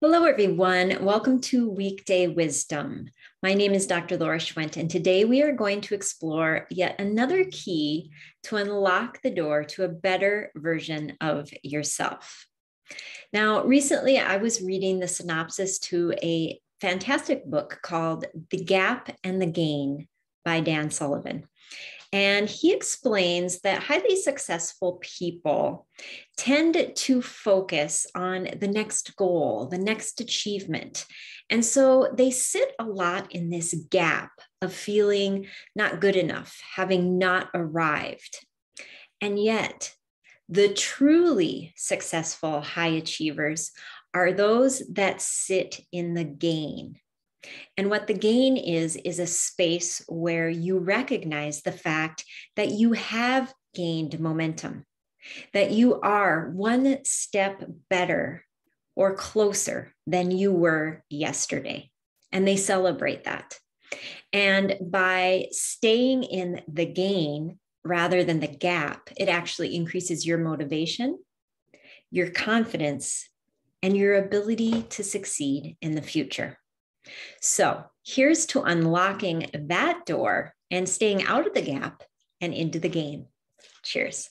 Hello, everyone. Welcome to Weekday Wisdom. My name is Dr. Laura Schwindt, and today we are going to explore yet another key to unlock the door to a better version of yourself. Now, recently I was reading the synopsis to a fantastic book called The Gap and the Gain by Dan Sullivan. And he explains that highly successful people tend to focus on the next goal, the next achievement. And so they sit a lot in this gap of feeling not good enough, having not arrived. And yet, the truly successful high achievers are those that sit in the gain, and what the gain is, is a space where you recognize the fact that you have gained momentum, that you are one step better or closer than you were yesterday. And they celebrate that. And by staying in the gain rather than the gap, it actually increases your motivation, your confidence, and your ability to succeed in the future. So here's to unlocking that door and staying out of the gap and into the gain. Cheers.